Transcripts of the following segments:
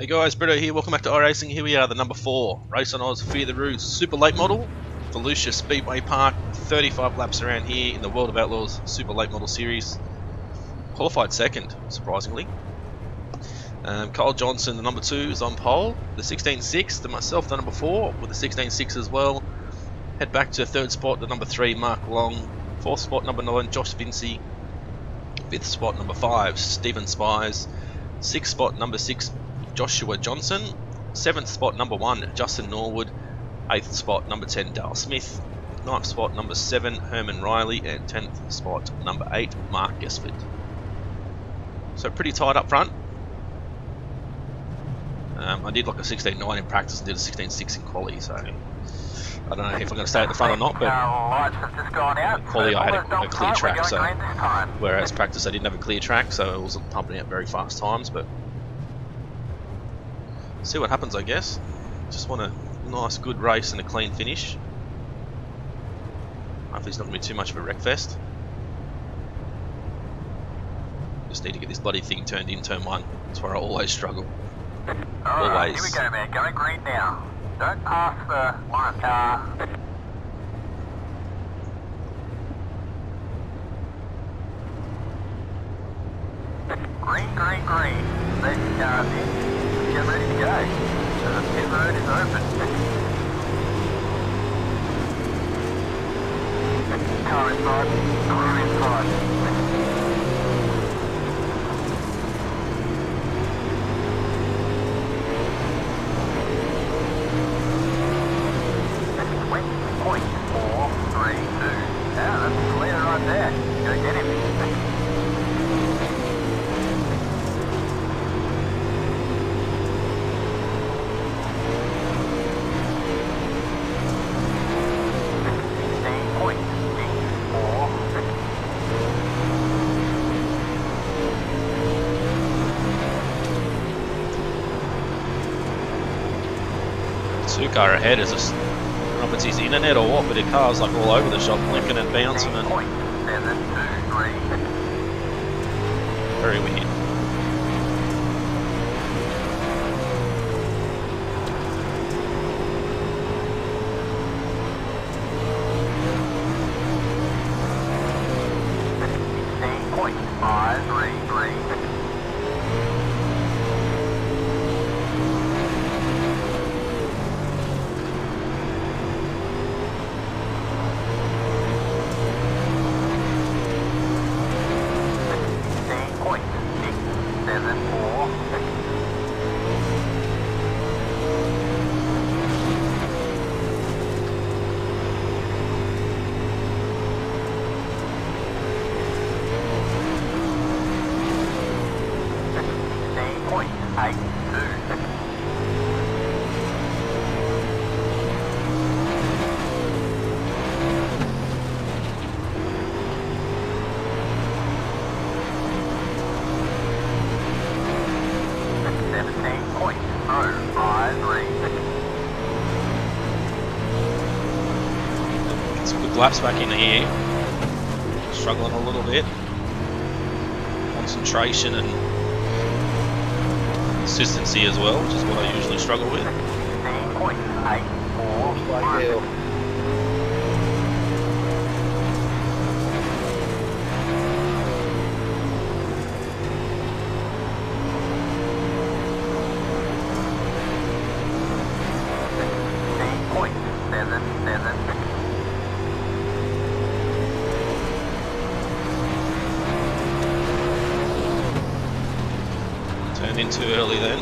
Hey guys, Britto here, welcome back to iRacing. Here we are, the number 4 RaceOnOz Fear the Roots Super Late Model, Volusia Speedway Park, 35 laps around here in the World of Outlaws Super Late Model Series. Qualified second, surprisingly. Um, Kyle Johnson, the number 2, is on pole. The 16.6, the myself, the number 4, with the 16.6 as well. Head back to third spot, the number 3, Mark Long. Fourth spot, number 9, Josh Vinci. Fifth spot, number 5, Stephen Spies. Sixth spot, number 6, Joshua Johnson. Seventh spot, number one, Justin Norwood. Eighth spot, number 10, Dale Smith. Ninth spot, number seven, Herman Riley. And tenth spot, number eight, Mark Gesford. So pretty tight up front. Um, I did like a 16.9 in practice and did a 16.6 in quali, so I don't know if I'm going to stay at the front or not, but in quali I had a, a clear track, so whereas practice I didn't have a clear track, so I wasn't pumping out very fast times, but see what happens I guess. Just want a nice good race and a clean finish. Hopefully it's not going to be too much of a wreck fest. Just need to get this bloody thing turned in turn one. That's where I always struggle. Alright, here we go man, going green now. Don't pass the line car. Green, green, green. Safety cars in. Get to go. The pit road is open. Car inside, car inside. Point four three two. Yeah, that's clear right there. Go get him. Sixteen point six four. Two car ahead is just, I don't know if it's his internet or what, but the car's like all over the shop, blinking and bouncing and Point seven two three. very weird. Laps back in here. Struggling a little bit. Concentration and consistency as well, which is what I usually struggle with. Too early then.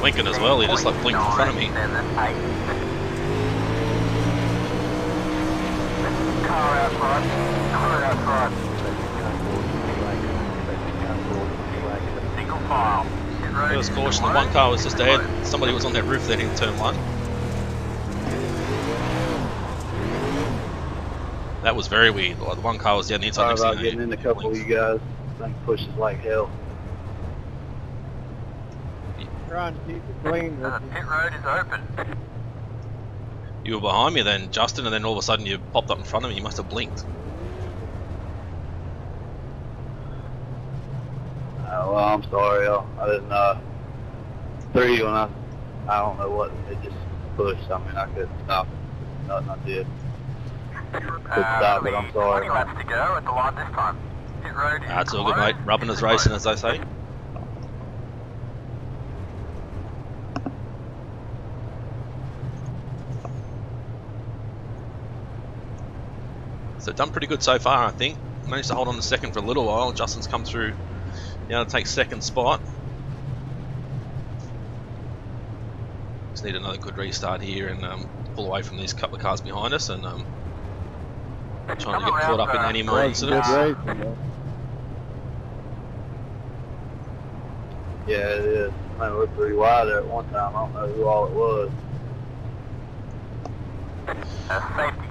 Blinking as well, he just like blinked in front of me. Car outside, clear outside. Single file. Hit road First caution, the one car was just ahead. Somebody was on their roof there in turn one. That was very weird. Like, the one car was down the inside Sorry next to about me. getting in a couple of you guys. Thing pushes like hell. Trying to keep it clean. Uh, pit road is open. You were behind me then, Justin, and then all of a sudden you popped up in front of me. You must have blinked. Uh, well, I'm sorry. I, I didn't, uh, three when I, I don't know what, it just pushed. I mean, I couldn't stop. Nothing I did. stop, but I'm sorry. 20 laps to go at the line this time. Pit road is That's all good, mate. Rubbing is racing, as they say. So done pretty good so far, I think. Managed to hold on the second for a little while. Justin's come through now to take second spot. Just need another good restart here and um, pull away from these couple of cars behind us and um, trying to get caught up in any more incidents. Good racing, though. Yeah, it is. Man, we're pretty wide there at one time. I don't know who all it was.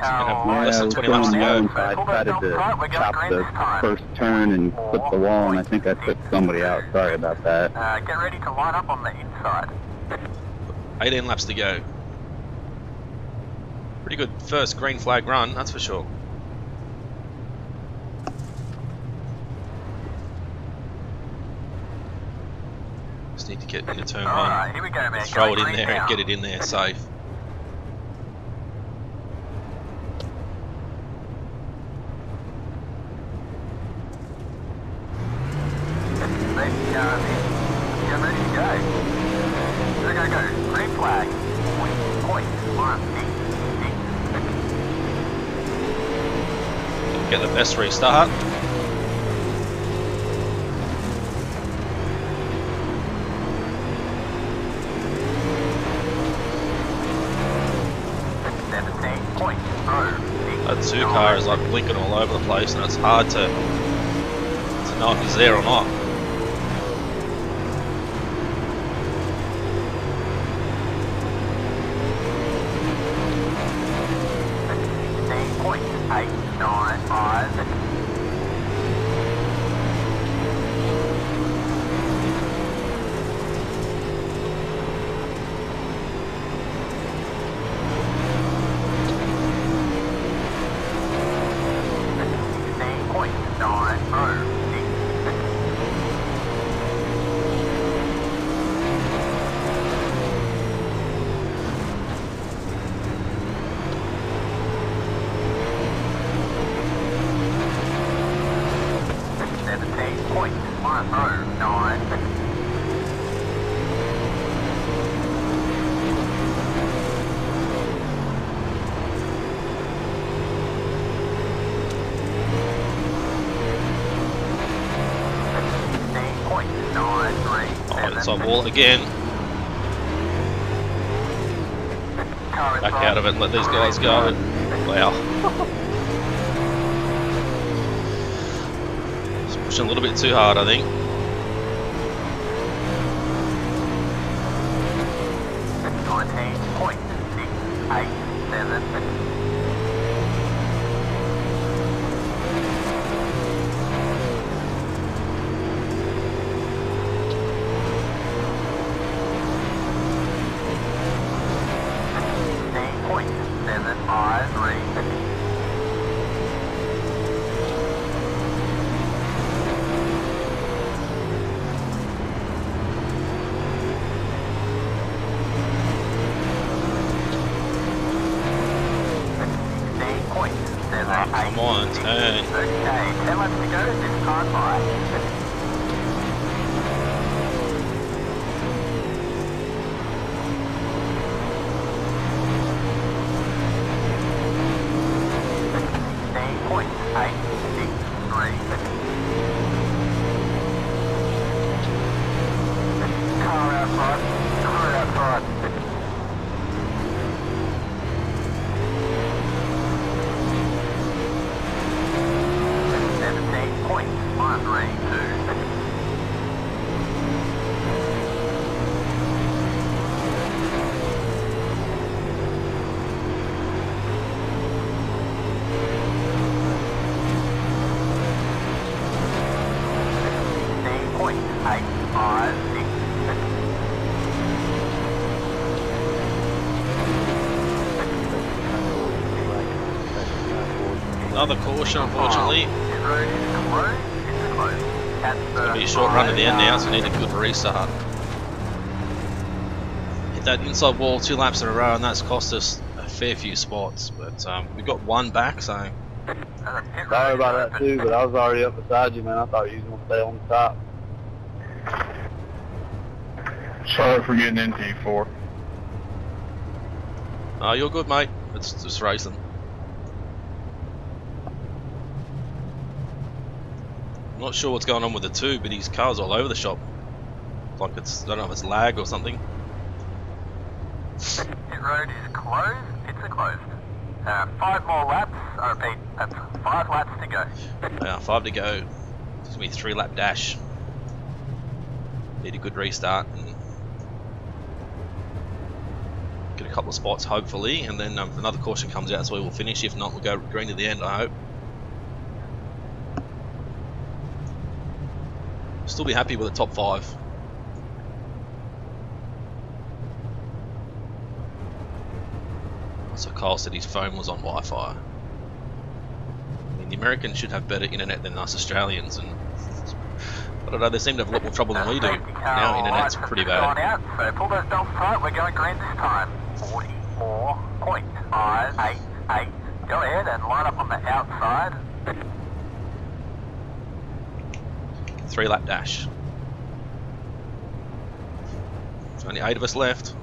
A safety gonna car have on less than 20 going laps to go. home, I decided to chop the first turn and flip the wall, and I think I took somebody out. Sorry about that. Uh, get ready to line up on the inside. 18 laps to go. Pretty good first green flag run, that's for sure. Just need to get into turn Alright, one. here we go, man. Throw it in green there and get it in there safe. Safety car in. Get ready to go. Green flag. Point, point, one, eight, Get the best restart. eight. Uh-huh. Seventeen oh. That two car is like blinking all over the place and it's hard to, to know if he's there or not. Point eight nine five. Sixteen point nine oh. Seventeen point one oh nine. Sixteen point nine it's wall again. Back out of it and let these guys go. Wow. Just pushing a little bit too hard, I think. Nineteen point six eight seven. Another caution, unfortunately. It's closed. At be a short run to the end now, so we need a good restart. Hit that inside wall two laps in a row, and that's cost us a fair few spots. But um, we got one back, so Sorry about that too, but I was already up beside you, man. I thought you was gonna stay on the top. Sorry for getting into you for. oh, you're good, mate. It's just racing. I'm not sure what's going on with the two, but his car's all over the shop. Like it's, I don't know if it's lag or something. Pit road is closed. It's a closed. Uh, five more laps. I repeat, that's five laps to go. Yeah, five to go. It's gonna be a three lap dash. Need a good restart and get a couple of spots hopefully, and then um, another caution comes out, so we will finish. If not, we'll go green to the end. I hope. Still be happy with the top five. So Kyle said his phone was on Wi-Fi. I mean, the Americans should have better internet than us Australians, and I don't know. They seem to have a lot more trouble than we do. Our internet's pretty bad. So pull those tight. We're going green this time. Forty-four point five eight eight. Go ahead and line up on the outside. Three lap dash. There's only eight of us left.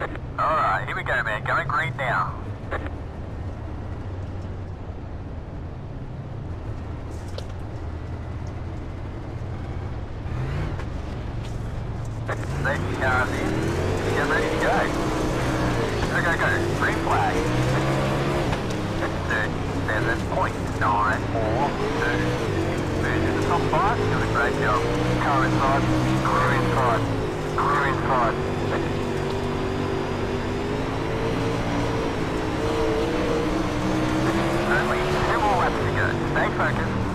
All right, here we go, man. Going green now. Cars in. Get ready to go. Go, go, go. Green flag. 37.942. Move to the top five. Doing a great job. Car inside. Clear inside. Clear inside. Only two more laps to go. Stay focused.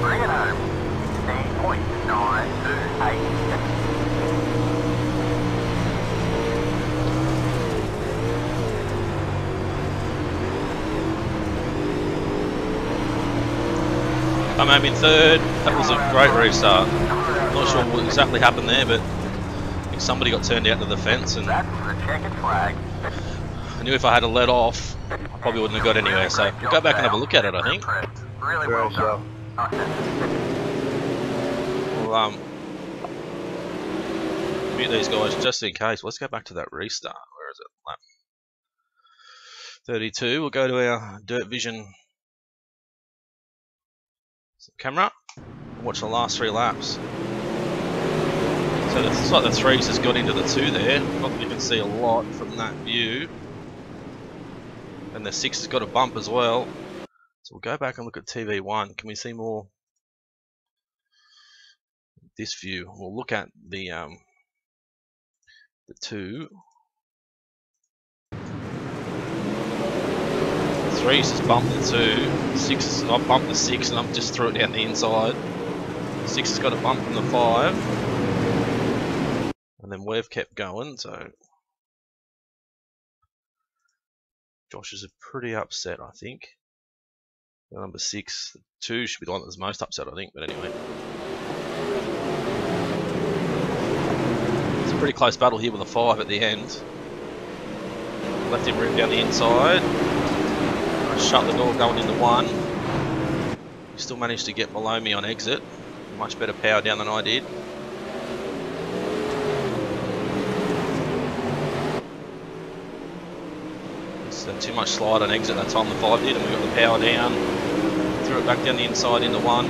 Bring it home. 16.928. I'm in third. That was a great restart. Not sure what exactly happened there, but I think somebody got turned out to the fence, and That's the checkered flag. I knew if I had to let off, I probably wouldn't have got anywhere. So we'll go back and have a look at it. I think. Really well done. We'll um mute these guys just in case. Let's go back to that restart. Where is it? 32. We'll go to our Dirt Vision camera. and Watch the last three laps. So it's like the threes has got into the two there. Not that you can see a lot from that view. And the six has got a bump as well. So we'll go back and look at TV1. Can we see more? This view. We'll look at the um, the two. Three's just bumped the two. Six, I bumped the six and I've just threw it down the inside. Six has got a bump from the five. And then we've kept going, so. Josh is pretty upset, I think. Number six, two should be the one that's most upset, I think, but anyway. It's a pretty close battle here with a five at the end. Left him rip down the inside. I shut the door going into one. He still managed to get below me on exit. Much better power down than I did. So uh, too much slide on exit that time the five did, and we got the power down. Threw it back down the inside into one.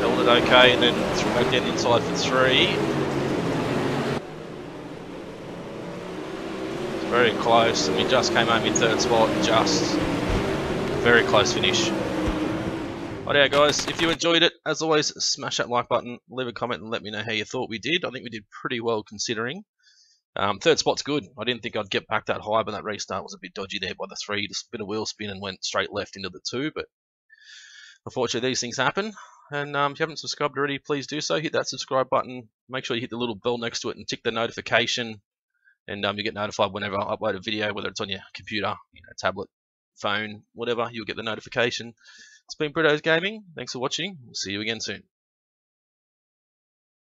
Held it okay, and then threw it back down the inside for three. Very close, we just came home in third spot. Just very close finish. Alright guys, if you enjoyed it, as always, smash that like button, leave a comment and let me know how you thought we did. I think we did pretty well considering. Um, third spot's good. I didn't think I'd get back that high, but that restart was a bit dodgy there by the three. Just a bit of wheel spin and went straight left into the two, but unfortunately these things happen. And um, if you haven't subscribed already, please do so. Hit that subscribe button. Make sure you hit the little bell next to it and tick the notification. And um, you get notified whenever I upload a video, whether it's on your computer, you know, tablet, phone, whatever. You'll get the notification. It's been Britto's Gaming. Thanks for watching. We'll see you again soon.